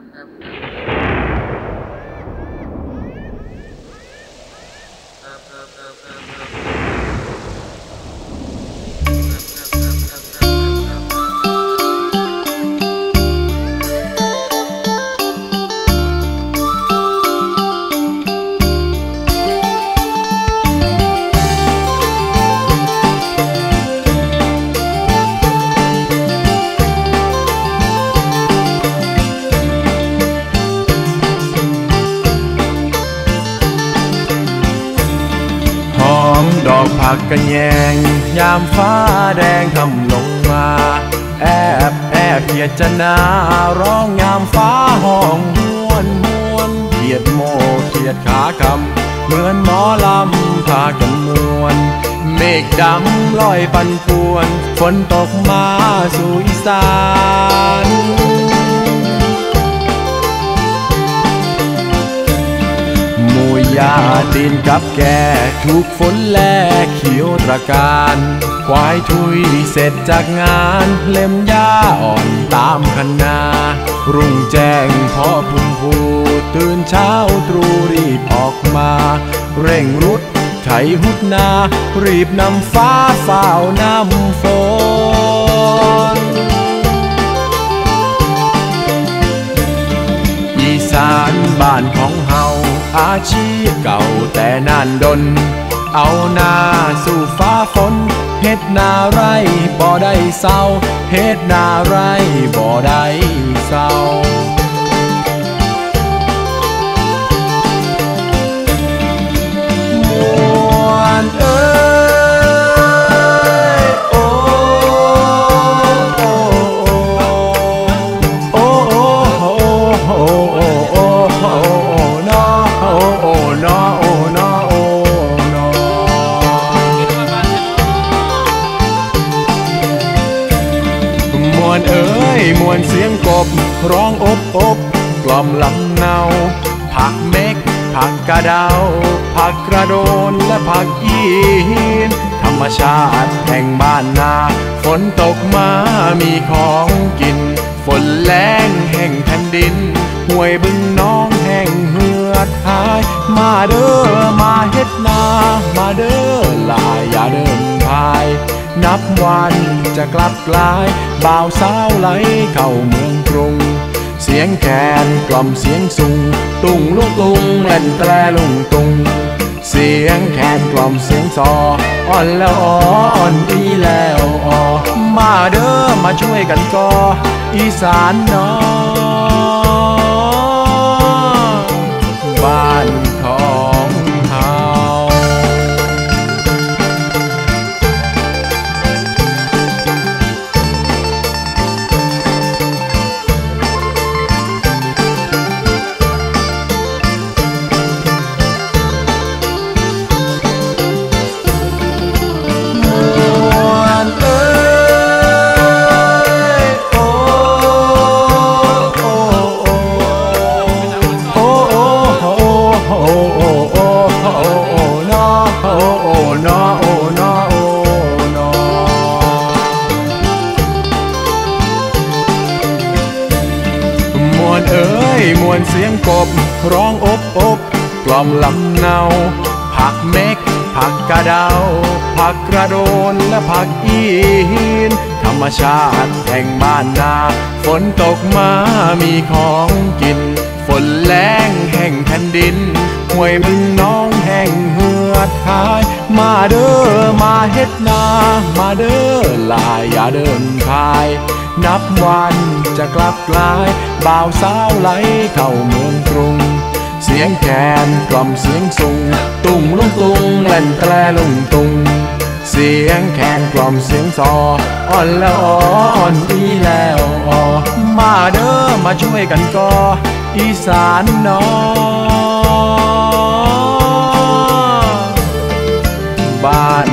burp, burp, burp. ามฟ้าแดงทำลงมา แอบแอบเพียดจนาร้องงามฟ้าห้องหวนหวนเพียดโมเกียดขาคำเหมือนหมอลำพากันมวน เมฆดำลอยปันป่วน ฝนตกมาสู่อีสาน ยาดินกับแกถูกฝนแลเขียวตระการควายทุยเสร็จจากงานเล่มยาอ่อนตามคณารุ่งแจ้งพอพุ่มพูตื่นเช้าตรูรีบออกมา เร่งรุดไถหุดนา รีบนำฟ้าฝ้าวนำฝนอีสานบ้านของ อาชีพเก่าแต่นานดน เอาหน้าสู่ฟ้าฝนเฮ็ดนาไรบ่ได้เศร้าเฮ็ดนาไรบ่ได้ ร้องอบอบกล่อมลำเนา ผักเม็ก ผักกระเดาผักกระโดนและผักอีหินธรรมชาติแห่งบ้านนา ฝนตกมามีของกิน ฝนแรงแห่งแผ่นดินห่วยบึงน้องแห่งเหือดหาย มาเด้อมาเฮ็ดนา มาเด้อลายอย่าเดินพายนับวันจะกลับกลาย บ่าวสาวไหลเข้าเมืองกรุง สียงแคนกล่อมเสียงสุงตุงลุงตุงเล่นแตรลุงตุง เสียงแคนกล่อมเสียงซออ่อนแล้วอ่ออนอีแล้วอ่อมาเด้อมาช่วยกันก่ออีสานน้อ นและผักอีหินธรรมชาติแห่งบ้านนา ฝนตกมามีของกิน ฝนแรงแห่งแผ่นดินห่วยมึงน้องแห่งเหือดหาย มาเด้อมาเฮ็ดนา มาเด้อลายอย่าเดินพาย นับวันจะกลับกลาย บ่าวสาวไหลเข้าเมืองกรุงเสียงแคนกล่อมเสียงสุงตุงลุงตุงเล่นแตรลุงตุง เสียงแคนกล่อมเสียงซออ่อนแล้วอ่อนอีแล้วอ่อมาเด้อมาช่วยกันก่ออีสานน้องบ้าน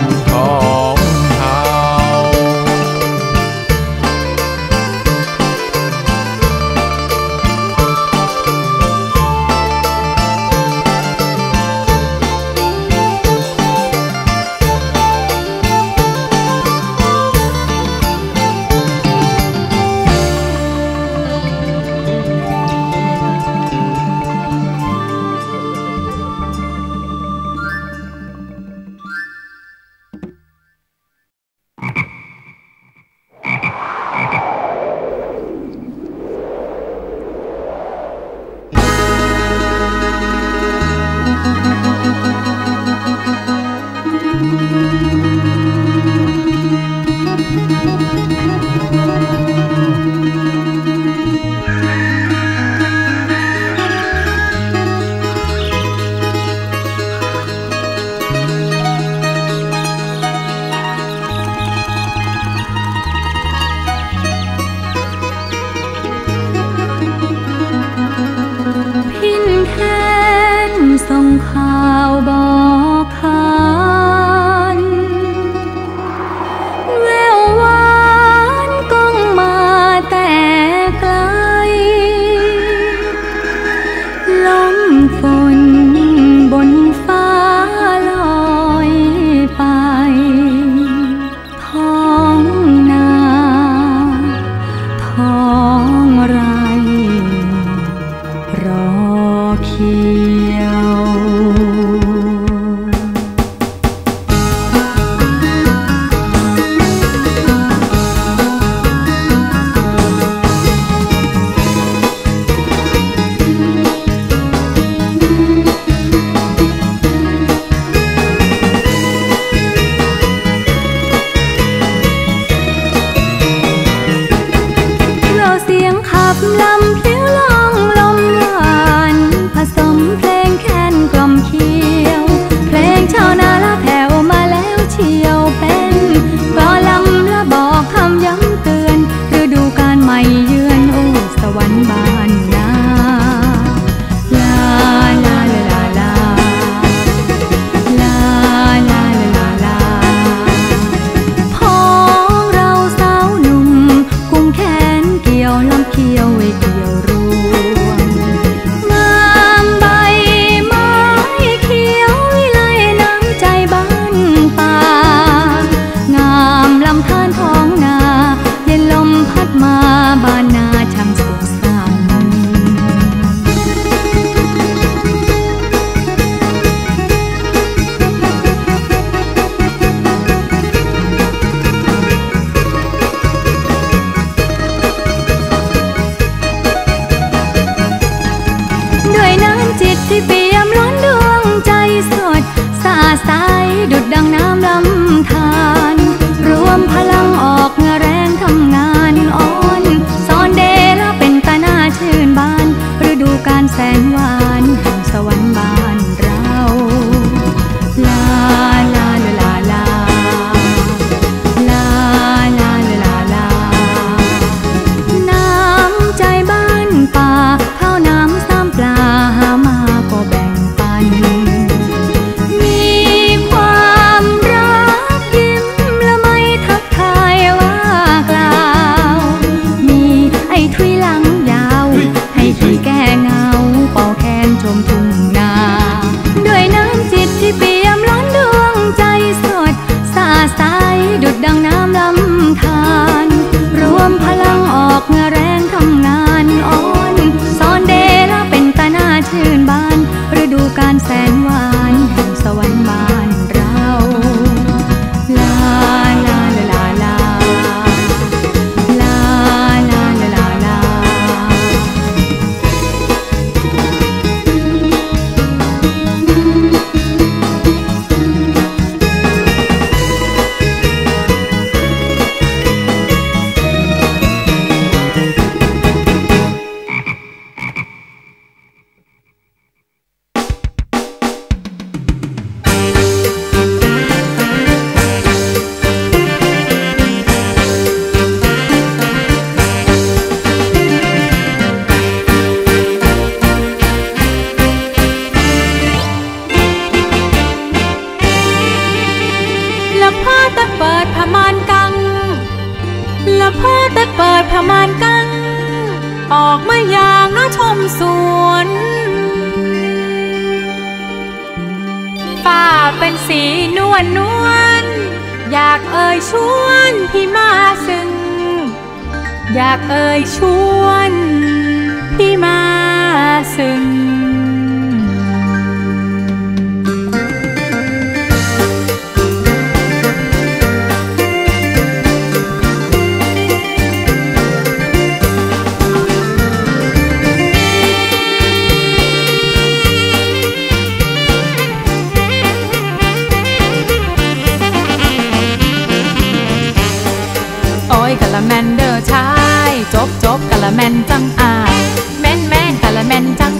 ละแมนเดอร์ชาย จบจบกะละแมนจังอาย แมนแมนกะละแมนจัง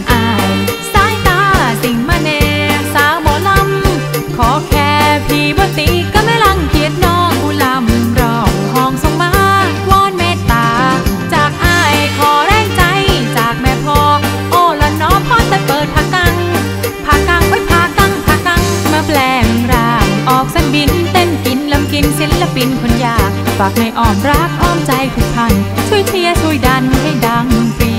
ฝากในอ้อมรักอ้อมใจทุกท่านช่วยเชียร์ช่วยดันให้ดังฟรี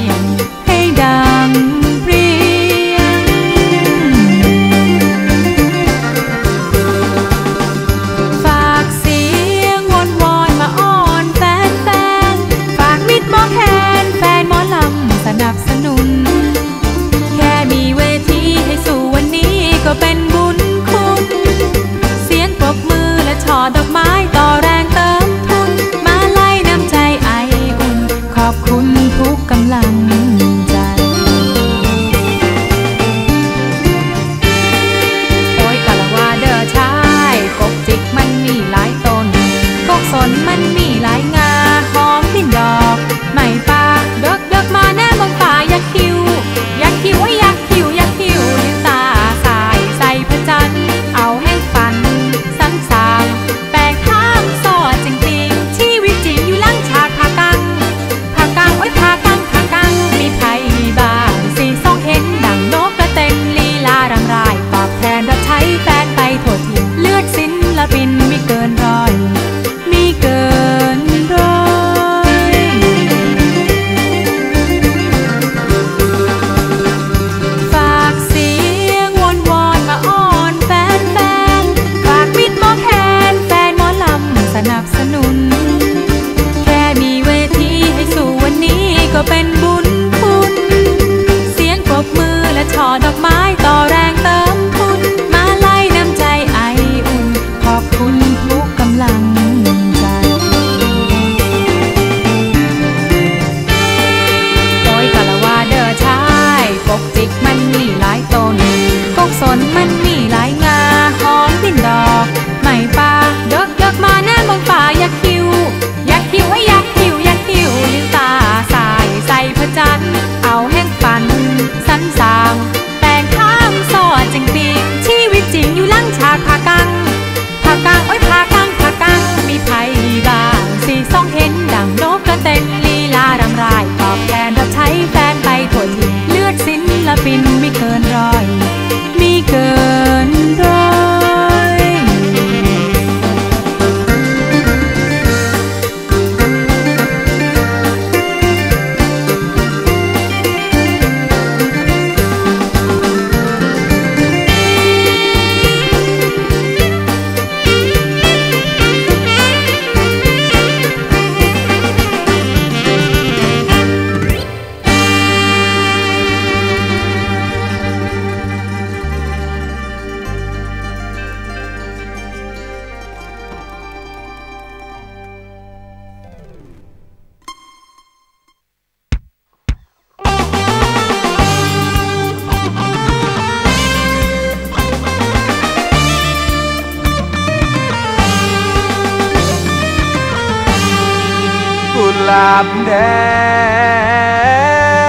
ลาบแด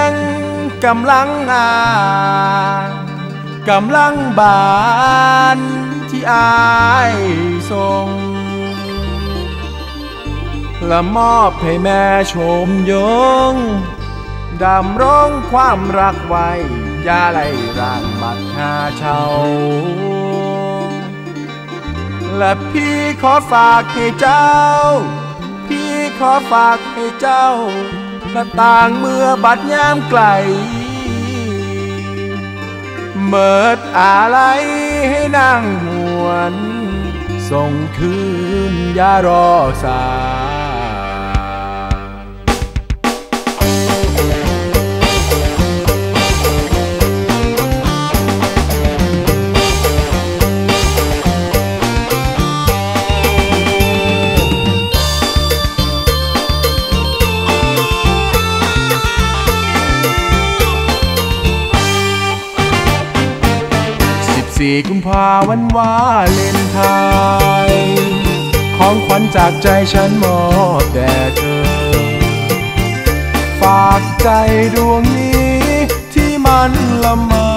งกำลังงากำลังบานที่อายทรงและมอบให้แม่ชมยงดำร้องความรักไว้ยาไล่ร่างบัดหาเช่าและพี่ขอฝากให้เจ้า ขอฝากให้เจ้าละต่างเมื่อบัดยามไกล เมิดอะไรให้นั่งหวน ส่งคืนอย่ารอสาย 14กุมภาวันวาเลนไทน์ของขวัญจากใจฉันมอบแด่เธอ ฝากใจดวงนี้ที่มันละเมอ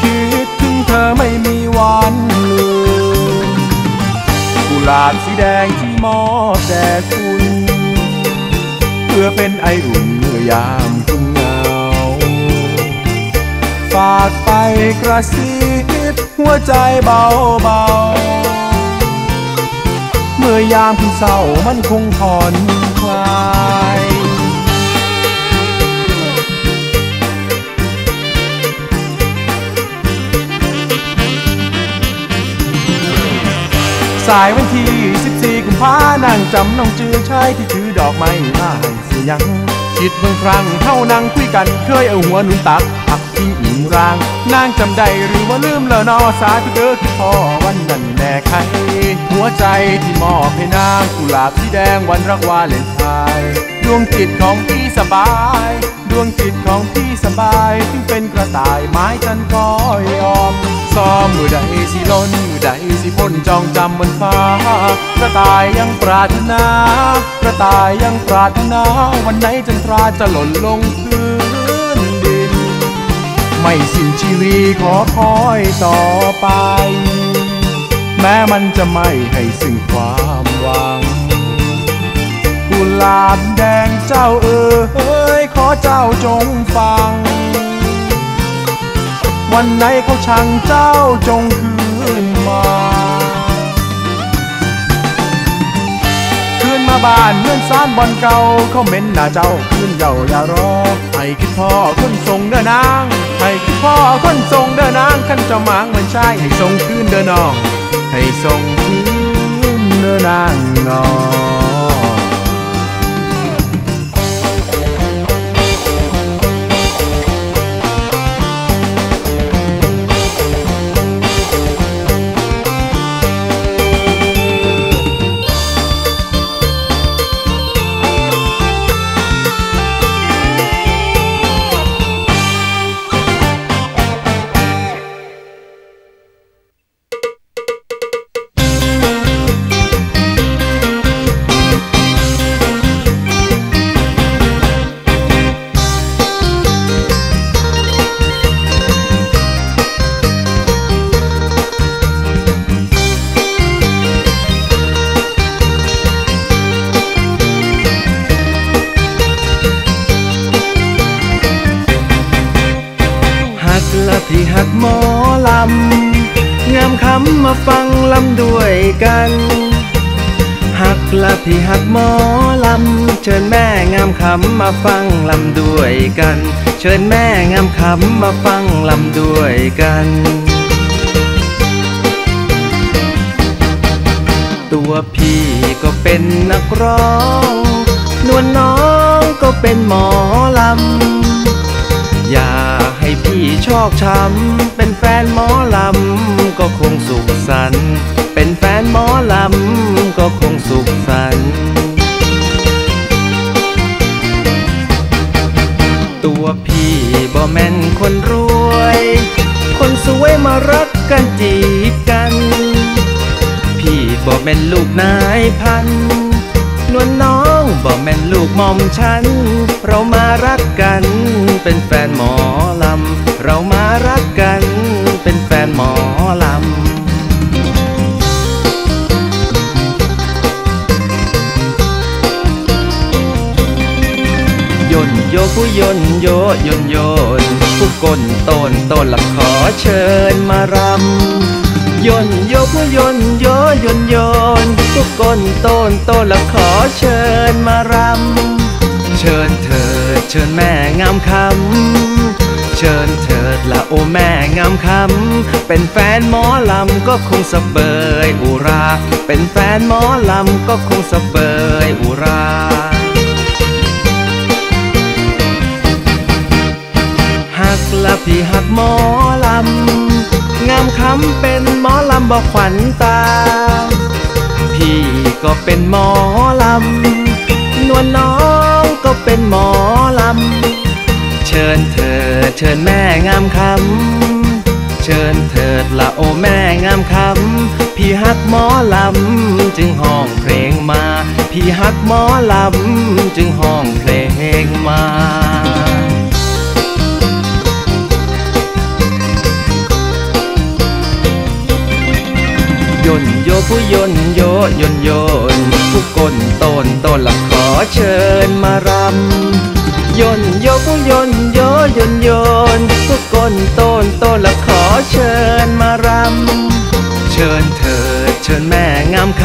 คิดถึงเธอไม่มีวันลืมกุหลาบสีแดงที่มอบแด่คุณ เพื่อเป็นไออุ่นเมื่อยามคุณาฝากไปกระซิบหัวใจเบาเบาเมื่อยามคุณเศร้ามันคงผ่อนคลายสายวันที่ 14 กุมภานั่งจำน้องจือชายที่ถือดอกไม้มาให้เสียยังคิดเมื่อครั้งเท่านั่งคุยกัน เคยเอาหัวหนุนตัก ผักทิ้งอิงราง นางจำได้หรือว่าลืมแล้วนอสาธุเด้อคือพ่อวันนั้นแม่ใครหัวใจที่มอบให้นางกุหลาบสีแดงวันรักวาเลนไทน์ดวงจิตของพี่สบาย ดวงจิตของพี่สบายถึงเป็นกระต่ายไม้จันคอยออมซ้อมมือใดสิล้นมือใดสิพ้นจองจำบนฟ้ากระต่ายยังปรารถนากระต่ายยังปรารถนา วันไหนจันทราจะหล่นลงพื้น ไม่สิ้นชีวีขอคอยต่อไป แม้มันจะไม่ให้ซึ่งความหวังกุหลาบแดงเจ้าเอ๋ยขอเจ้าจงฟัง วันไหนเขาชังเจ้าจงคืนมาคืนมาบ้านเงื่อนซานบอนเก่าเขาเม้นหน้าเจ้าคืนเก่าอย่ารอให้คิดพ่อคนทรงเด้อนาง พ่อคนทรงเดินนางขันจะหมางเหมือนชายให้ทรงคืนเดินน้อง ให้ทรงคืนเดินนางนอง กละพี่หักหมอลำ เชิญแม่งามคำมาฟังลำด้วยกัน เชิญแม่งามคำมาฟังลำด้วยกันตัวพี่ก็เป็นนักร้อง นวลน้องก็เป็นหมอลำ อยาก ให้พี่ชอกช้ำ เป็นแฟนหมอลำ ก็คงสุขสันต์เป็นแฟนหมอลำ ก็คงสุขสันต์ตัวพี่บ่แม่นคนรวย คนสวยมารักกันจีบกัน พี่บ่แม่นลูกนายพันนวลน้อง บ่แม่นลูกมอมฉัน เรามารักกัน เป็นแฟนหมอลำ เรามารักกัน เป็นแฟนหมอลำยนโยผู้ยนโยยนโยนผู้กลโตนโตนละขอเชิญมารำยนโยผู้ยนโยยนโยน ผู้กลโตนโตนและขอเชิญมารำ เชิญเถิดเชิญแม่งามคำ เชิญเถิดละโอแม่งามคำ เป็นแฟนหมอลำก็คงสเบยอุรา เป็นแฟนหมอลำก็คงสเบยอุราหักละพี่หักหมอลำ งามคำเป็นหมอลำบอกขวัญตา ก็เป็นหมอลำ นวลน้องก็เป็นหมอลำ เชิญเถิดเชิญแม่งามคำ เชิญเถิดละโอแม่งามคำ พี่หักหมอลำจึงห้องเพลงมา พี่หักหมอลำจึงห้องเพลงมา ยนโยผู้ยนโยยนโยนผู้กลโตนโตนละขอเชิญมารำยนโยผู้ยนโยยนโยนผู้กลโตนโตนละขอเชิญมารำเชิญเถิดเชิญแม่งามค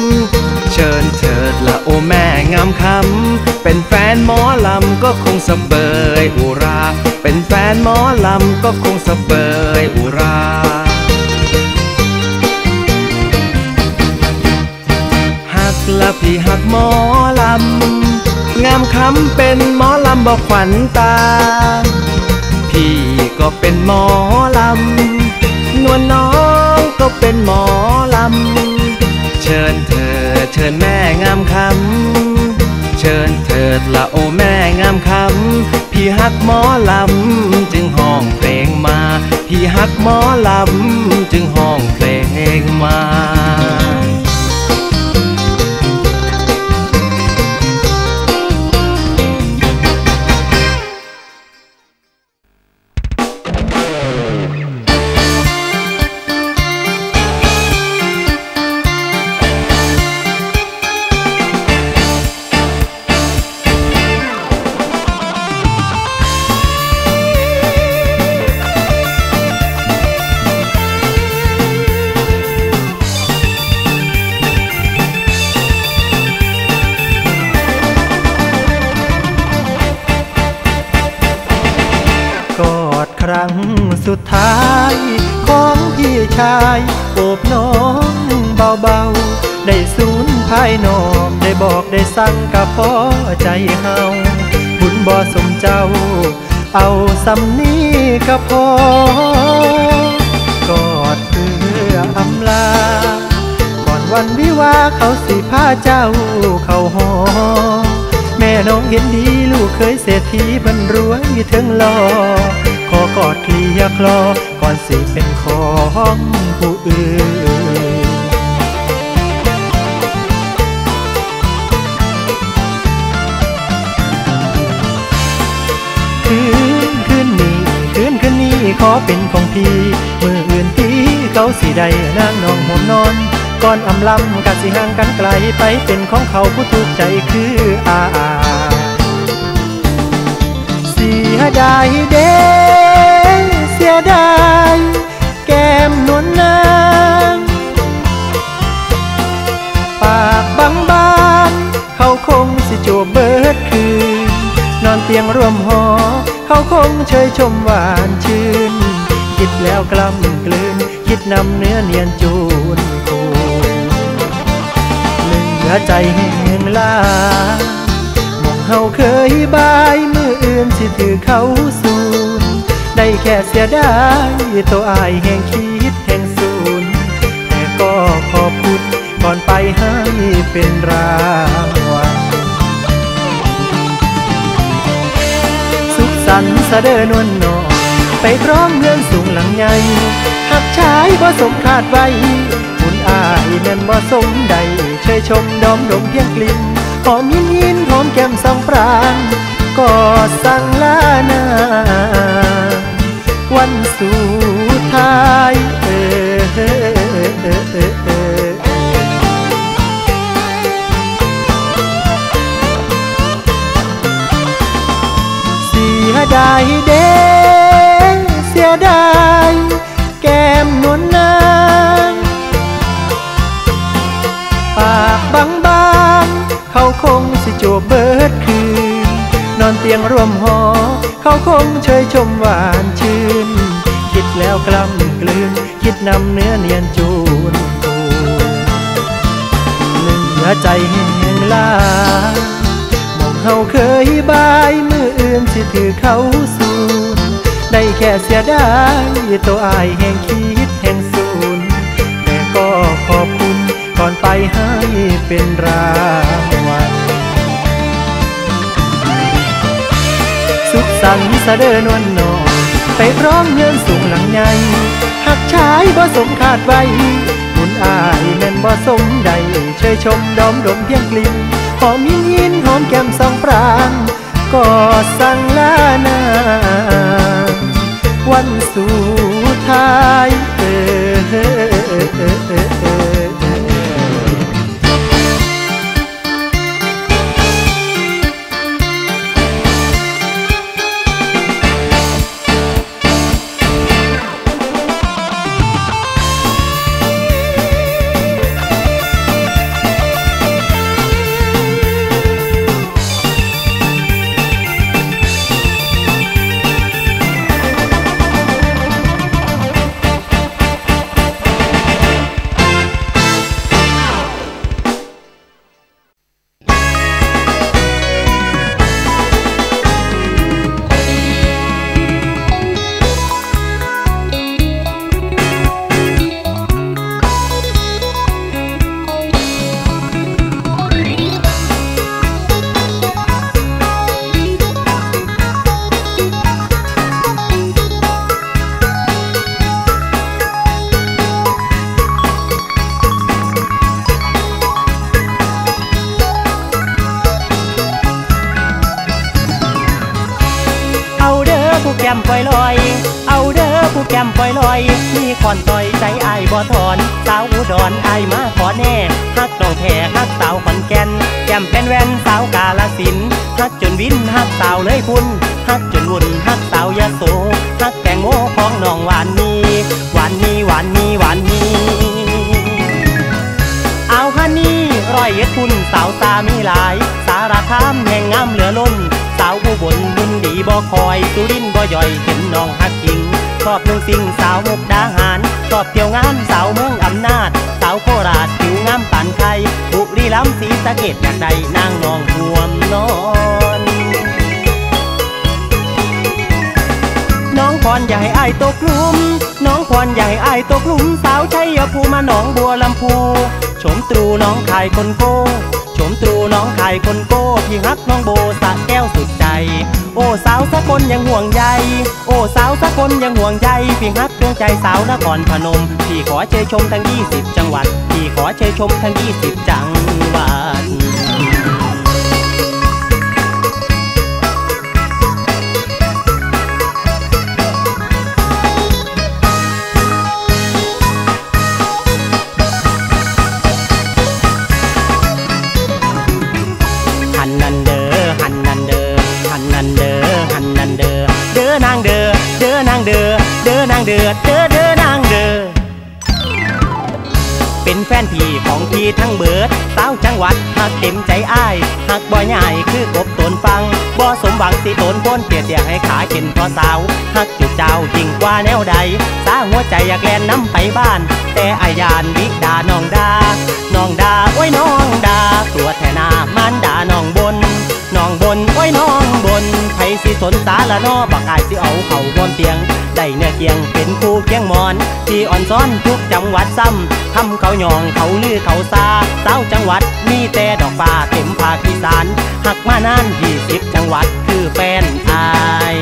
ำเชิญเถิดละโอแม่งามคำเป็นแฟนหมอลำก็คงสเบยอุรา เป็นแฟนหมอลำก็คงสเบยอุรา ละพี่หักหมอลำ งามคำเป็นหมอลำบอกขวัญตา พี่ก็เป็นหมอลำ นวลน้องก็เป็นหมอลำ เชิญเถิดเชิญแม่งามคำ เชิญเถิดละโอแม่งามคำ พี่หักหมอลำจึงห้องเพลงมา พี่หักหมอลำจึงห้องเพลงมา ภายนอกได้บอกได้สั่งกับพ่อใจเฮาบุญบ่สมเจ้า เอาสำนี้ก็พอกอดเพื่ออำลา ก่อนวันวิวาเขาสิพาเจ้าเข้าหอ แม่น้องเห็นดีลูกเคยเศรษฐีบรรรวยถึงหลอขอกอดเคลียคลอ ก่อนสิเป็นของผู้อื่น ขอเป็นของพี่มืออื่นพี่เขาสิใด้นางนองหมนอนก่อนอำลำกัดสิห่างกันไกลไปเป็นของเขาผู้ถูกใจคืออาเสียดายเด้เสียดายแก้มนวลนางปากบางบานเขาคงสิจูบเบิดคืนนอนเตียงร่วมห้อ คงเชยชมหวานชื่น คิดแล้วกล้ำกลืน คิดนำเนื้อเนียนจูนคูเหลือใจแห้งลามองเฮาเคยบายมืออื่นสิถือเขาสูนได้แค่เสียดายตัวอายแห่งคิดแห่งสูนแต่ก็ขอบคุณก่อนไปให้เป็นรางวัล สันสะเดอนวลนอไปพร้อมเงินสูงหลังใหญ่หักชายบ่สมคาดไว้คุณอายแม่นบ่สมใดเชยชมดอมดมเพียงกลิ่นหอมยินยินหอมแก้มสองปรางก็สั่งลานาวันสุดท้ายเออเออเออเออ ดายเด้เสียดายแก้มนวลนางปากบางบางเขาคงสิจูบเบิดคืน นอนเตียงร่วมหอ เขาคงเชยชมหวานชื่น คิดแล้วกล้ำกลืน คิดนำเนื้อเนียนจูนปูเหลือใจแห้งลา เฮาเคยบายมืออื่นสิถือเขาสูนได้แค่เสียดายตัวอายแห่งคิดแห่งสูนแต่ก็ขอบคุณก่อนไปให้เป็นรางวัลสุขสันต์สะเดินวันนอนไปพร้อมเงินสูงหลังใหญ่หักชายบ่สมคาดไว้บุญอายแม่นบ่สมใดเชยชมดอมดมเพียงกลิ่น หอมยินยินหอมแก้มสองปรางก็สั่งลานาวันสุดท้ายเออเออเออเออเออาวอุดรอมาขอแน่ฮักน้องแท่ฮักสาวขอนแก่นแก้มเป็นแว่นสาวกาลสินฮักจนวินฮักสาวเลยคุณฮักจนวุ่นฮักสาวยาโสฮักแตงโมของน้องหวานนี้หวานนี้หวานนี้หวานนี้เอาฮันนี่ร้อยเอ็ดคุณสาวตามีหลาย สารคามแห่งงามเหลือล้นสาวผู้บนบุญดีบ่คอยสุรินบ่ย่อยเห็นน้องฮักจริงชอบนุ่งสิ่งสาวมุกดาหาร ชอบเที่ยวงานสาวเมืองอำนาจ สาวโคราชผิวงามปานไข่บุรีรัมย์ศรีสะเกดอยากได้นางนองห่วมนอนน้องพรอย่าให้อายตกหลุม น้องพรอย่าให้อายตกหลุม สาวชัยภูมาหนองบัวลำพู ชมตรูน้องขายคนโก สมตรูน้องขายคนโก้พี่ฮักน้องโบสะแก้วสุดใจ โอ้สาวสักคนยังห่วงใยโอ้สาวสักคนยังห่วงใยพี่ฮักดวงใจสาวนครพนม พี่ขอเชยชมทั้ง 20 จังหวัด พี่ขอเชยชมทั้ง 20 จังหวัด เดอเดอเด้อเด้อนางเดอเป็นแฟนพี่ของพี่ทั้งเบิดสาวจังหวัดหักเต็มใจอ้ายหักบ่ใหญ่คือกบตนฟังบ่สมหวังสิโตนพ้นเปียเตียให้ขาเข็นพอสาวฮักจุดเจ้าจริงกว่าแนวใดสาหัวใจอยากแลนน้ำไปบ้าน แต่อายานวิดาน้องดาน้องดาโอ้ยน้องดาตัวแทนามันดาน้องบน น้องบนโอ้ยน้องบนไผสิสนสาละนอบักอายสิเอาเข่าบนเตียง ได้เนื้อเกียงเป็นคู่เกียงมอน ที่อ่อนซ้อนทุกจังหวัดซ้ำทำเขาหยองเขาลือเขาซาสาวจังหวัดมีแต่ดอกฟ้าเต็มภาคอีสานหักมานานยี่สิบจังหวัดคือแฟนอาย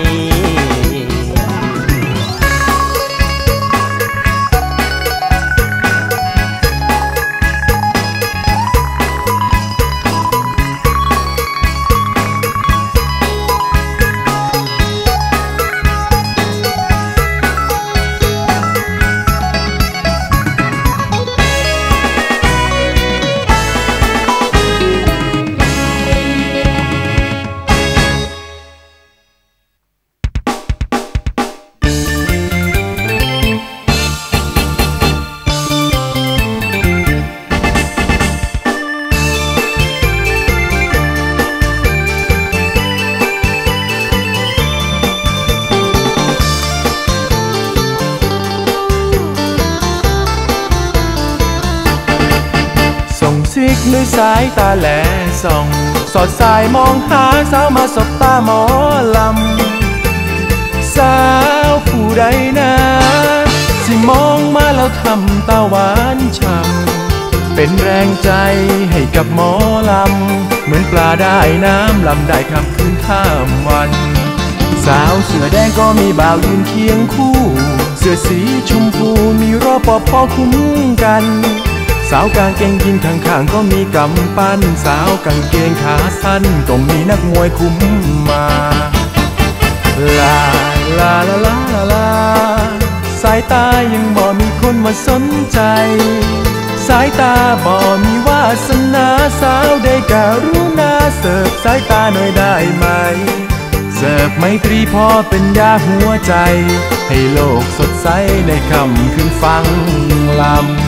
สายตาแหลส่อง สอดสายมองหาสาวมาสบตาหมอลำ สาวผู้ใดนะสิมองมาแล้วทำตาหวานช่ำเป็นแรงใจให้กับหมอลำ เหมือนปลาได้น้ำลำได้คำคืนข้ามวัน สาวเสือแดงก็มีบ่าวยืนเคียงคู่ เสื้อสีชมพูมีรอปภคุ้มกัน สาวกางเกงยีนข้างๆก็มีกำปั้น สาวกางเกงขาสั้นก็มีนักมวยคุ้มมา ลาลาลาลาลาลาสายตายังบ่มีคนมาสนใจ สายตาบ่มีวาสนาสาวได้การุณาเสิร์ฟสายตาหน่อยได้ไหม เสิร์ฟไมตรีพอเป็นยาหัวใจ ให้โลกสดใสในคำคืนฟังลำ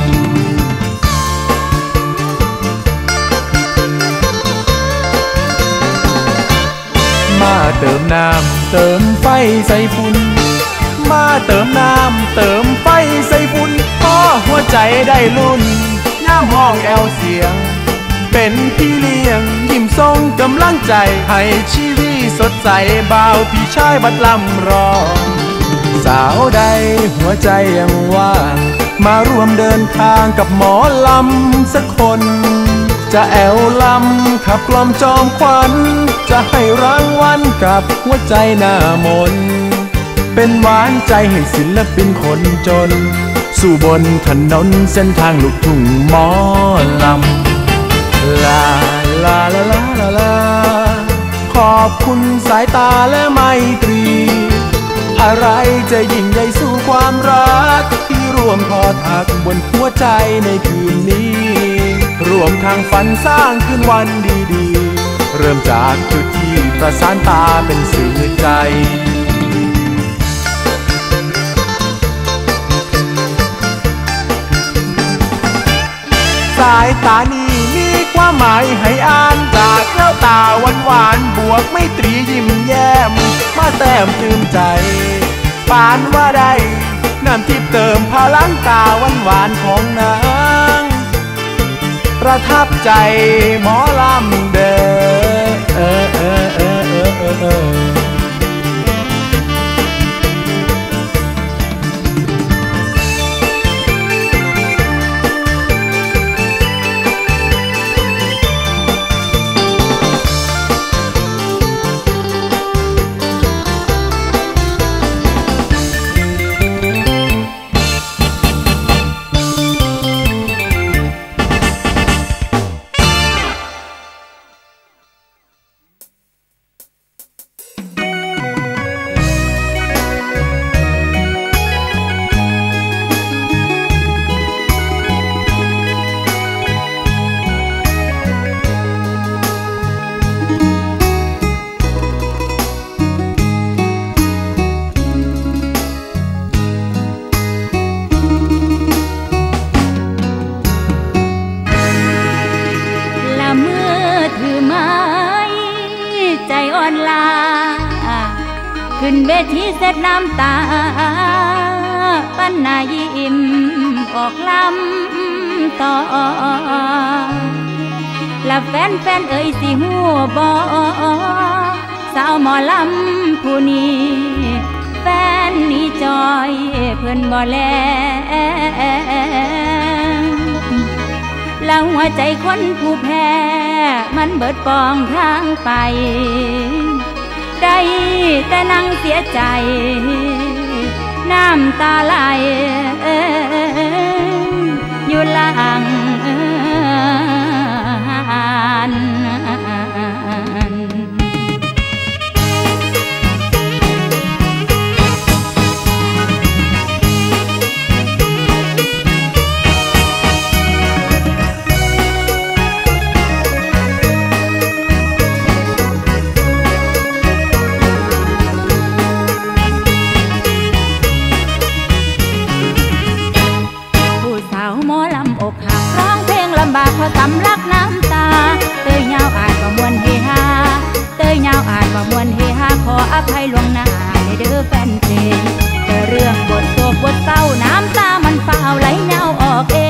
มาเติมน้ำเติมไฟใส่ฝุ่นมาเติมน้ำเติมไฟใส่ฝุ่นพอหัวใจได้ลุ่นน้ำห้องแอวเสียง เป็นพี่เลี้ยงยิ้มทรงกำลังใจ ให้ชีวิตสดใสบ่าวพี่ชายบัดลำรอง สาวใดหัวใจยังว่าง มาร่วมเดินทางกับหมอลำสักคน จะแอวลำขับกล่อมจอมควันจะให้รางวัลกับหัวใจหน้ามน เป็นหวานใจให้ศิลปินคนจน สู่บนถนนเส้นทางลูกทุ่งหมอลำลาลาลาลาลาลาขอบคุณสายตาและไมตรี อะไรจะยิ่งใหญ่สู่ความรัก ที่รวมทอทักบนหัวใจในคืนนี้ รวมทางฝันสร้างคืนวันดีๆ เริ่มจากจุดที่ประสานตาเป็นสื่อใจสายตานี้มีความหมายให้อ่านจากแก้วตาหวานหวานบวกไม่ตรียิ้มแย้ม มาแต้มตื่มใจ ปานว่าได้น้ำทิพเติมพลังตาหวานหวานของนาง ประทับใจหมอลำเด้อเออเออเออเออเออ นายิ้มออกลำต่อและแฟนแฟนเอ้ยสิหัวบอสาวหมอลำผู้นี้แฟนนี้จอยเพื่อนบ่แลแล้วหัวใจคนผู้แพ้ มันเบิดปองทางไป ได้แต่นั่งเสียใจ Nam ta lại สำลักน้ำตา เตยเยาวอายก็มวนเฮฮา เตยเยาวอายก็มวนเฮฮาขออภัยลวงหน้าในเด้อแฟนเพลงแต่เรื่องบทโศกบทเศร้าน้ำตามันเฝ้าไหลเยาออกเอง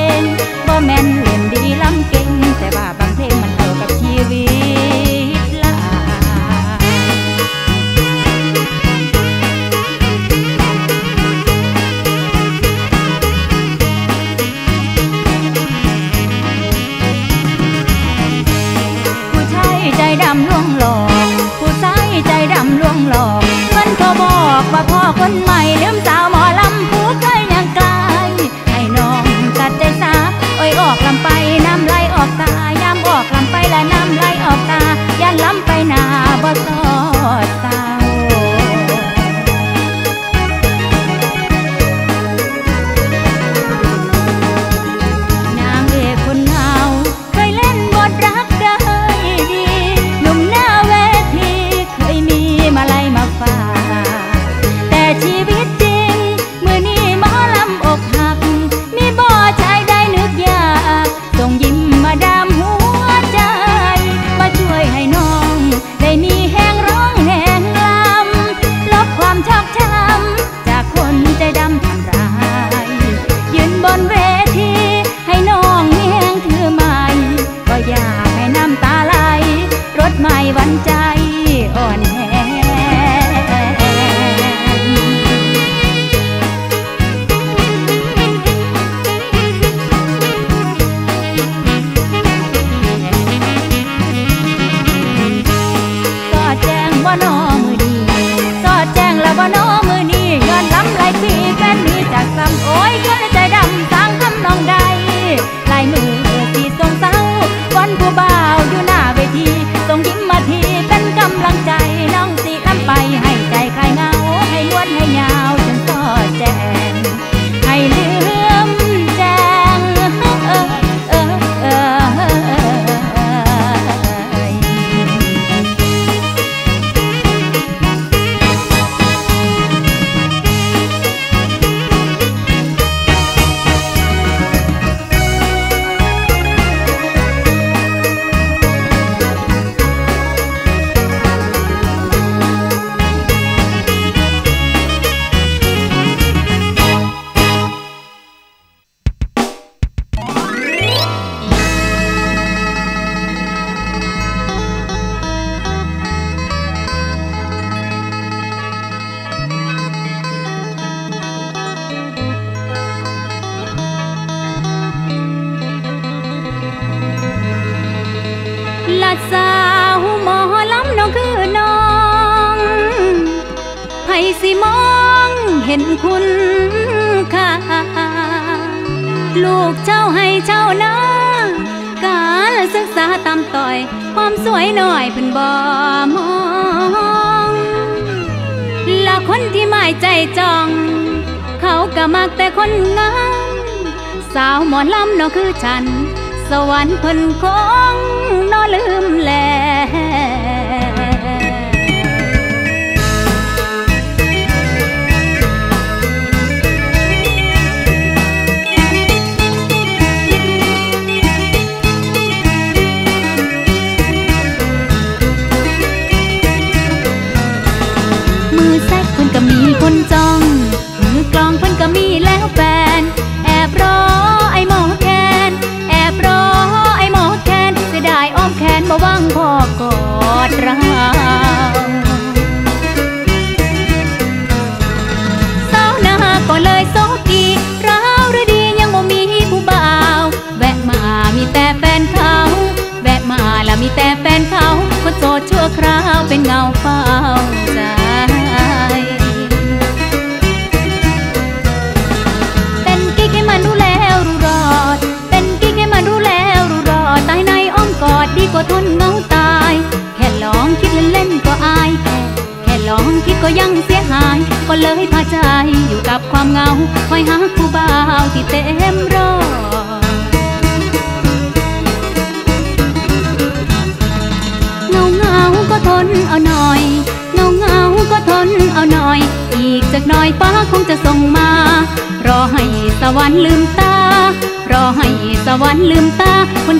คือฉัน สวรรค์เพิ่นคงนอลืมแล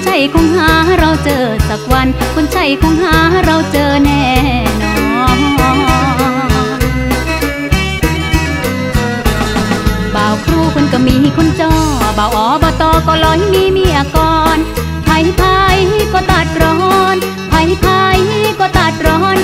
ใจคงหาเราเจอสักวัน คนใจคงหาเราเจอแน่นอนบาครูคนก็มีคนจอบ่าวอบตอก็ลอยมีเมียก่อนไผ่ไผ่ก็ตัดร้อนไผ่ไผ่ก็ตัดร้อน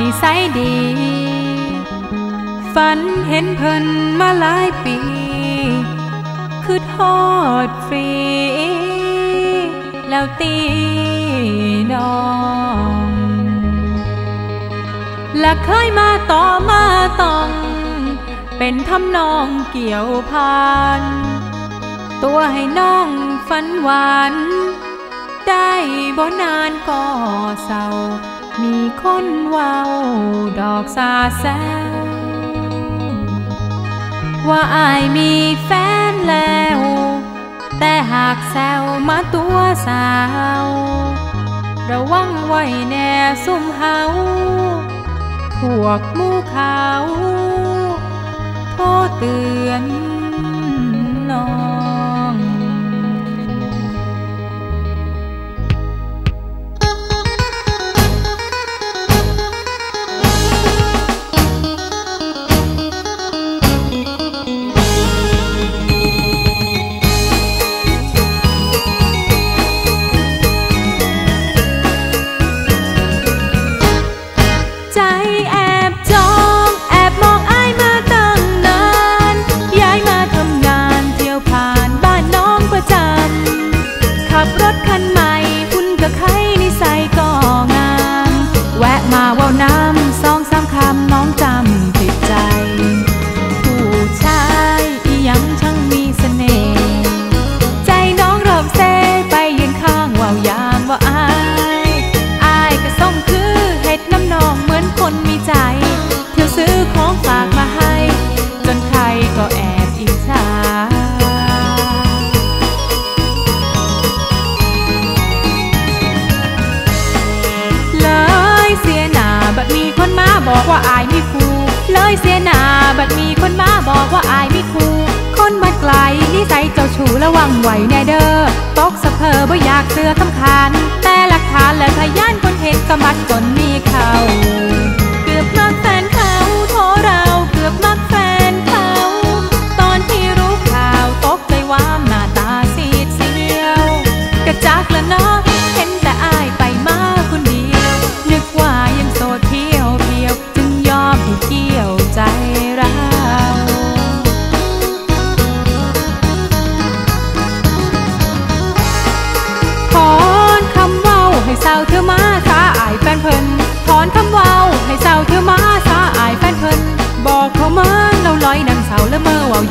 นิสัยดี ฝันเห็นเพิ่นมาหลายปีคือทอดฟรี แล้วตีน้อง และเคยมาต่อมาต้อง เป็นทำนองเกี่ยวพัน ตัวให้น้องฝันหวาน ได้บ่นานก็เศร้า มีคนว่าดอกสาแซวว่าอายมีแฟนแล้ว แต่หากแซวมาตัวสาว ระวังไว้แน่ซุ่มเฮาพวกมู่เขาโทษเตือน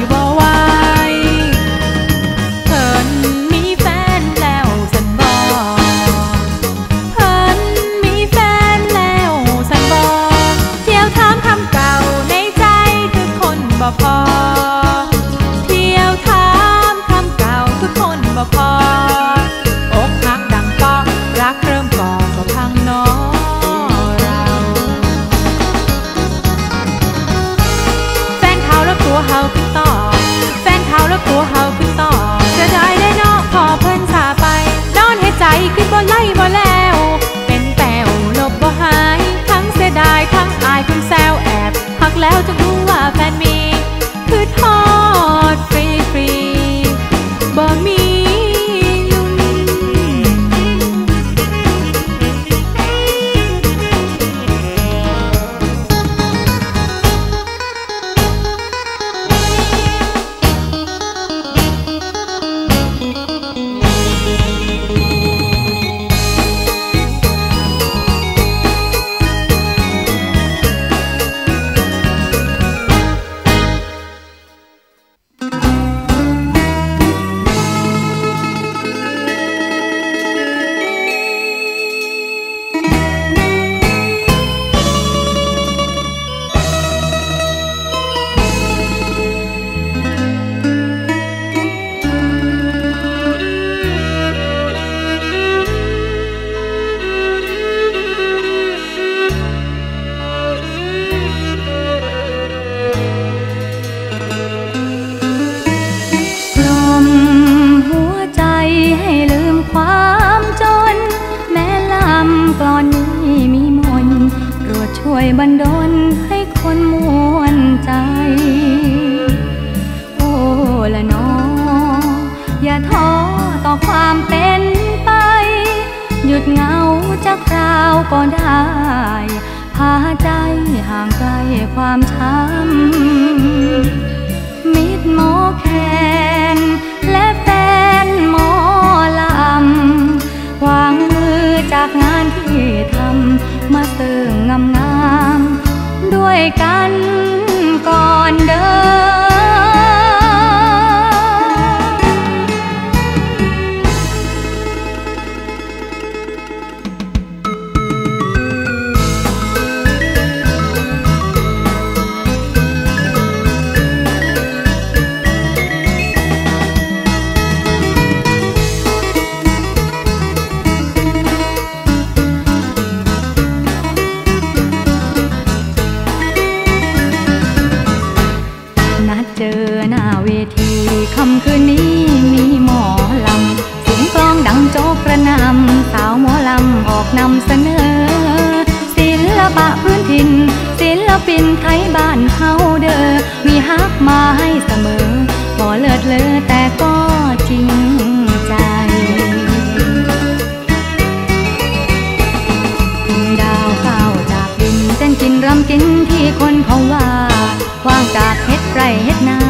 bawah อยบันดลให้คนมวนใจ โอ้ละนอ อย่าท้อต่อความเป็นไป หยุดเงาจากคราวก็ได้ พาใจห่างไกลความช้ำ มิดหมอแขนและแฟนหมอลำวางมือจากงานที่ทำมาเติมงำ ơi cánh còn đời เสมอ บ่เลิศเลอแต่ก็จริงใจ ดาวเก้าากดินเต้นกินรำกินที่คนเขาว่า ว่างจากเฮ็ดไรเฮ็ดนา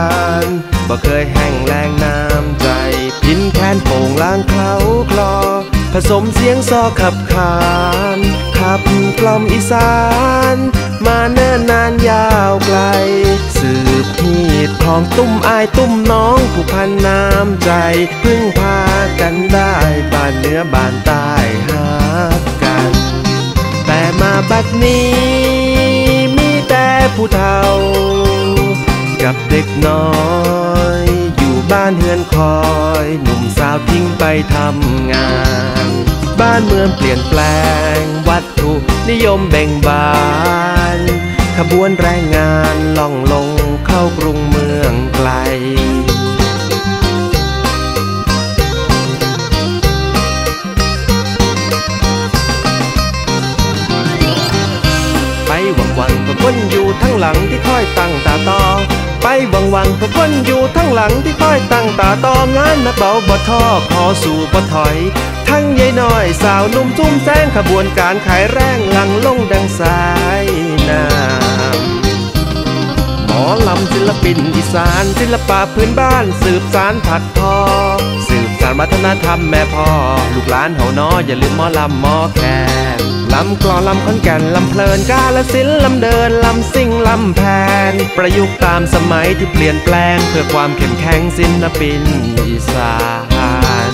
านบ่เคยแห้งแรงน้ำใจพินแค้นโป่งล้างเคล้าคลอ ผสมเสียงซอขับขานขับกล่อมอีสาน มาเนิ่นนานยาวไกล สืบฮีดของตุ้มอายตุ้มน้องผู้พันน้ำใจ พึ่งพากันได้บ้านเนื้อบ้านใต้หากัน แต่มาบัดนี้มีแต่ผู้เฒ่า เด็กน้อย อยู่บ้านเฮือนคอย หนุ่มสาวทิ้งไปทำงาน บ้านเมืองเปลี่ยนแปลง วัตถุนิยมแบ่งบาน ขบวนแรงงานล่องลงเข้ากรุงเมืองไกล วังกับคนอยู่ทั้งหลังที่คอยตั้งตาตอไปวังวังกับคนอยู่ทั้งหลังที่คอยตั้งตาตองานนักเบาบ่ท้อขอสู่บ่ถอย ทั้งยายน้อยสาวนุ่มทุ่มแซงขบวนการขายแรงหลังลงดังสายน้ำหมอลำศิลปินอีสานศิลปะพื้นบ้าน สืบสารถัดทอ สืบสารวัฒนธรรมแม่พ่อ ลูกหลานเฮานออย่าลืมหมอลำหมอแคำกลอนลำขอนแก่นลำเพลินกาลสินลำเดินลำซิ่งลำแพน ประยุกต์ตามสมัยที่เปลี่ยนแปลง เพื่อความเข้มแข็งศิลปินอีสาน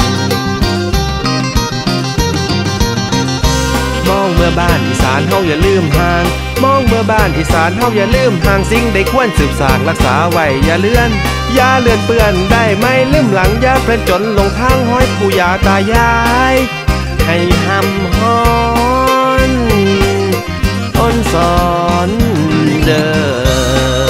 มองเมื่อบ้านอีสานเฮาอย่าลืมห่าง มองเมื่อบ้านอีสานเฮาอย่าลืมห่างสิ่งใดควรสืบสานรักษาไว้อย่าเลื่อนอย่าเลื่อนเปื้อนได้ไม่ลืมหลังอย่าเพลินจนลงทางห้อยปู่ยาตายาย ให้หำฮอนอ้ นสอนเด้อ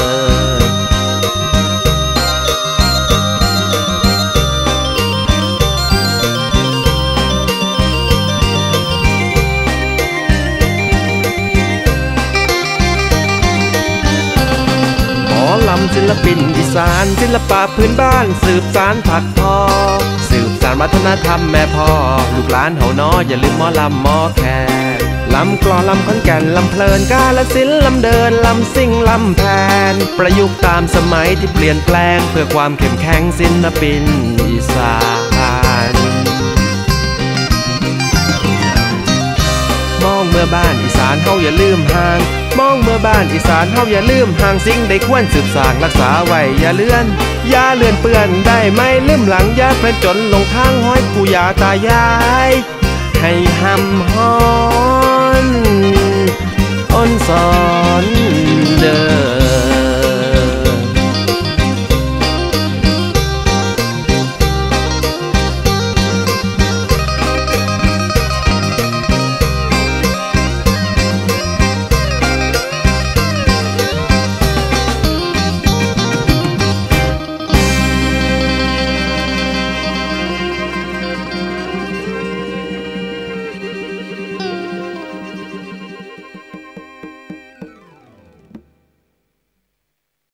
หมอลำศิลปินอีสานศิลปะพื้นบ้านสืบสารถักทอสืบสานวัฒนธรรมแม่พ่อ ลูกหลานเฮาน้ออย่าลืมหมอลำหมอแคน ลำกลอลำขอนแก่นลำเพลินกาลสินลำเดินลำซิ่งลำแพน ประยุกต์ตามสมัยที่เปลี่ยนแปลง เพื่อความเข้มแข็งศิลปินอีสานมองเมื่อบ้านอีสานเฮาอย่าลืมห่าง มองเมื่อบ้านอีสานเฮาอย่าลืมห่างสิ่งใดควรสืบสานรักษาไว้อย่าเลื่อนอย่าเลื่อนเปื้อนได้ไม่ลืมหลังอย่าเพลินจนลงทางห้อยปู่ย่าตายาย ให้หำฮอ อ้อนสอนเด้อ